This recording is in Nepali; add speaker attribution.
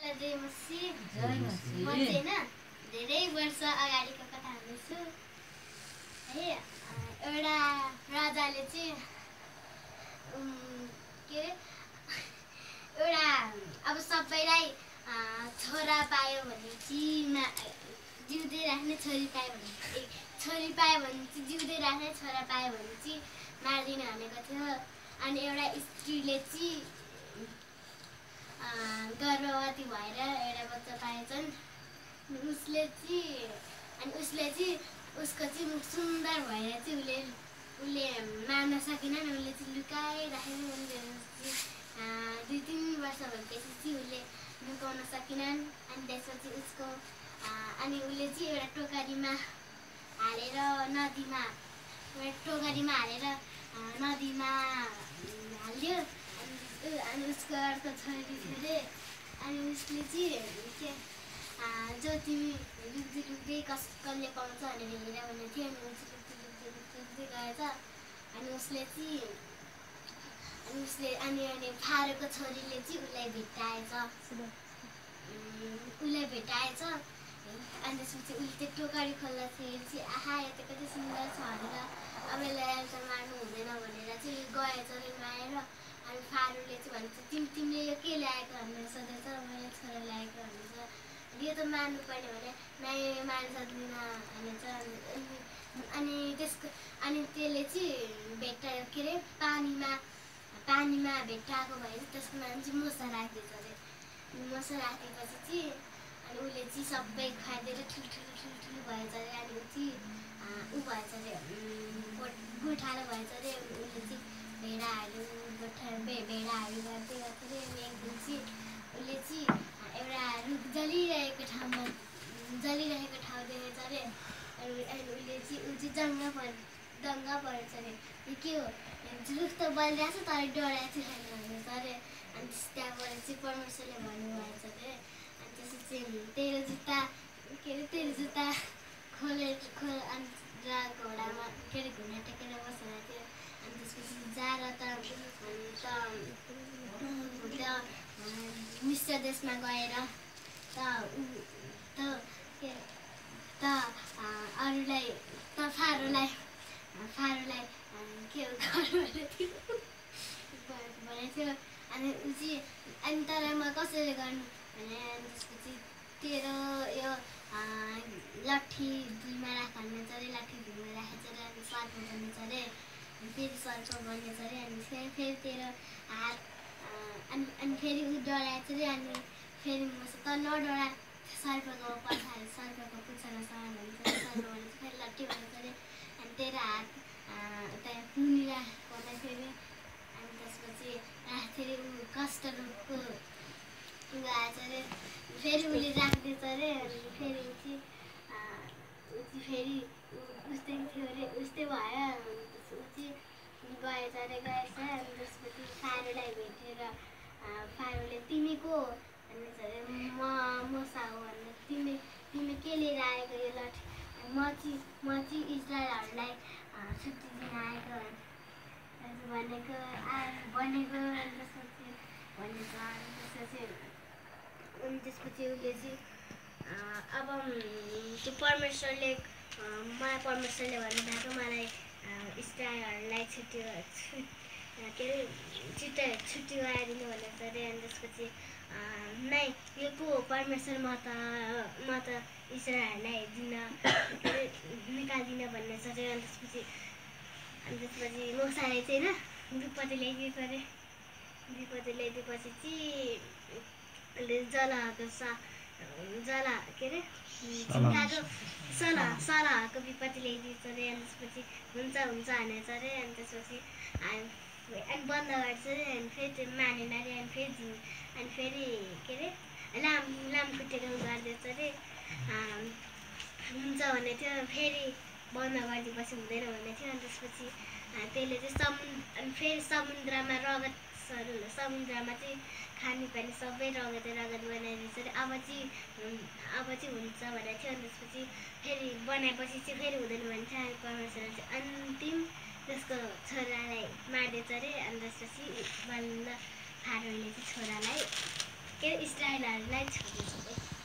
Speaker 1: म चाहिँ होइन धेरै वर्ष अगाडिको कथा भन्दैछु है एउटा राजाले चाहिँ के अरे एउटा अब सबैलाई छोरा पायो भने चाहिँ जिउँदै राख्ने छोरी पायो भने छोरी पायो भने चाहिँ जिउँदै राख्ने छोरा पायो भने चाहिँ मारिदिनु भनेको थियो अनि एउटा स्त्रीले चाहिँ गर्भवती भएर एउटा बच्चा पाएछन्। उसले चाहिँ अनि उसले चाहिँ उसको चाहिँ मुख सुन्दर भएर चाहिँ उसले उसले मार्न सकेन नि उसले चाहिँ लुकाइराखेको उसले दुई तिन वर्ष भएपछि चाहिँ उसले लुकाउन सकेनन्। अनि त्यसपछि उसको अनि उसले चाहिँ एउटा टोकरीमा हालेर नदीमा एउटा टोकरीमा हालेर नदीमा हाल्यो। अनि उसको अर्को छोरी अरे अनि उसले चाहिँ के जो तिमी लुक्दै लुक्दै कस कसले पाउँछ भनेर हेरेर भनेको थियो अनि उसले लुक्दै लुक्दै लुक्दै गएछ अनि उसले चाहिँ अनि उसले अनि अनि फारोको छोरीले चाहिँ उसलाई भेट्टाएछ। उसलाई भेट्टाएछ। अनि त्यसपछि उसले त्यो टोकरी खोल्दाखेरि चाहिँ आहा यो त कति सुन्दर छ भनेर। अब यसलाई त मार्नु हुँदैन भनेर चाहिँ गएछ माएर अनि फारूले चाहिँ भन्छ तिम तिमीले यो के ल्याएको भनेर सोधेछ मैले छोरा ल्याएको भनेछ यो त मार्नुपर्ने भने नाइ यो मार्नु सक्दिनँ भनेछ अनि- त्यसको अनि त्यसले चाहिँ भेट्टा के अरे पानीमा पानीमा भेट्टाएको भए चाहिँ त्यसको नाम चाहिँ मोसा राखिदिएछ अरे मोसा राखेपछि चाहिँ अनि उसले चाहिँ सबै खाइदिएर ठुल्ठुलो ठुल्ठुलो भएछ अरे अनि चाहिँ ऊ भएछ अरे गोठालो भएछ अरे उसले चाहिँ भेडाहरू भेडाहरू गर्दै गर्दै अनि एक दिन चाहिँ उसले चाहिँ एउटा रुख जलिरहेको ठाउँमा उम्, जलिरहेको ठाउँ देखेछ अरे। अनि उसले चाहिँ ऊ चाहिँ जङ्ग पर दङ्ग परेछ अरे। के हो? रुख त बलिरहेको छ तर डराएको चाहिँ छैन भनेछ अरे। अनि त्यहाँबाट चाहिँ परमेश्वरले भन्नुभएछ अरे। अनि त्यसपछि तेरो जुत्ता के अरे तेरो जुत्ता खोलेर खोल अनि घोडामा के अरे घुँडा टेकेर बसेर थियो अनि त्यसपछि जा र त मिश्र देशमा गएर त त अरूलाई त फारोलाई फारोलाई के भनेको थियो अनि ऊ चाहिँ अनि तँलाई म कसरी गर्नु भने त्यसपछि तेरो यो लट्ठी भुइँमा राख भन्नेछ अरे लट्ठी भुइँमा राखेछ अरे अनि सर्प बन्नेछ अरे फेरि सर्प बन्नेछ अरे अनि फेरि फेरि तेरो हात अनि अनि फेरि ऊ डराएछ अरे अनि फेरि म त नडरा सर्पको पछाडि सर्पको पुच्छामा समान भन्छ सर्प भनेपछि फेरि लट्ठी भनेछ अरे अनि तेरो हात उता मुनि राख भन्दा फेरि अनि त्यसपछि राख्दाखेरि ऊ कष्ट रूपको गएछ अरे फेरि उसले राख्दैछ अरे अनि फेरि चाहिँ फेरि उस्तै थियो अरे उस्तै भयो त्यस- ऊ चाहिँ गएछ अनि त्यसपछि फारोलाई भेटेर फारोले तिमी को भन्दैछ अरे म मसा हो भन्दा तिमी तिमी के लिएर आएको यो अनि म चाहिँ म चाहिँ इजरायलहरूलाई छुट्टी दिन आएको भनेको भनेको अनि त्यसपछि भनेको अनि त्यसपछि अनि त्यसपछि उसले चाहिँ अब त्यो परमेश्वरले मलाई परमेश्वरले भन्नुभएको मलाई अँ, इस्रायलहरूलाई छुट्टी छु अँ, के अरे छुट्टी छुट्टी गराइदिनु भनेको छ अरे अनि त्यसपछि नै यो को हो? परमेश्वर म त म त इस्रायलहरूलाई दिन के अरे निकाल्दिनँ भन्ने अरे अनि त्यसपछि अनि त्यसपछि मोसाले चाहिँ होइन विपत्ति ल्याइदिएको अरे विपत्ति ल्याइदिएपछि चाहिँ जलाको सा जला के अरे? झिङ्गाको सला सलाहको विपत्ति ल्याइदिएछ अरे अनि त्यसपछि हुन्छ हुन्छ भनेछ अरे अनि त्यसपछि अनि अनि बन्द गर्छ अरे अनि फेरि त्यो मानेन अरे अनि फेरि झिङ अनि फेरि के अरे? लाम लामखुट्टेको गरिदिएछ अरे। हुन्छ भन्ने थियो फेरि बन्द गरिदिएपछि हुँदैन भन्ने थियो अनि त्यसपछि त्यसले चाहिँ समुद्र अनि फेरि समुद्रमा रगतहरू समुद्रमा चाहिँ खानेपानी सबै रगतै रगत बनाइदिन्छ अरे अब चाहिँ अब चाहिँ हुन्छ भनेको थियो। अनि त्यसपछि फेरि बनाएपछि चाहिँ फेरि हुँदैन भन्छ। अनि परमेश्वरले चाहिँ अन्तिम त्यसको छोरालाई मारिदिएछ अरे। अनि त्यसपछि बल्ल फारोले चाहिँ छोरालाई के स्टाइलहरूलाई छोडिसकेँ